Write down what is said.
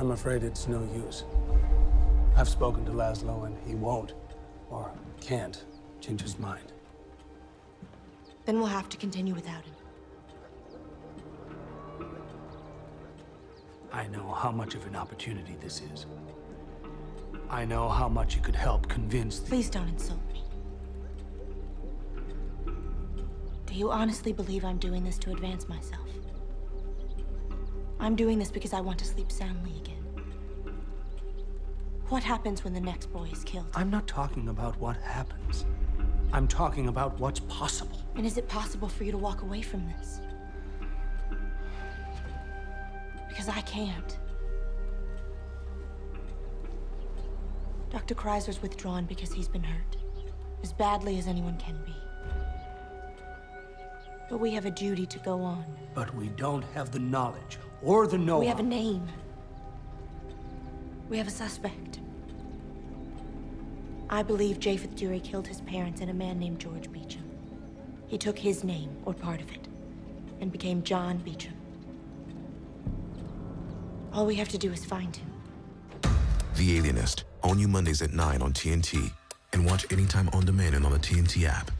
I'm afraid it's no use. I've spoken to Laszlo, and he won't, or can't, change his mind. Then we'll have to continue without him. I know how much of an opportunity this is. I know how much it could help convince the... Please don't insult me. Do you honestly believe I'm doing this to advance myself? I'm doing this because I want to sleep soundly again. What happens when the next boy is killed? I'm not talking about what happens. I'm talking about what's possible. And is it possible for you to walk away from this? Because I can't. Dr. Kreizler's withdrawn because he's been hurt. As badly as anyone can be. But we have a duty to go on. But we don't have the knowledge or the know-how. We have a name. We have a suspect. I believe Japheth Dury killed his parents and a man named George Beecham. He took his name, or part of it, and became John Beecham. All we have to do is find him. The Alienist, on you Mondays at 9 on TNT. And watch anytime on demand and on the TNT app.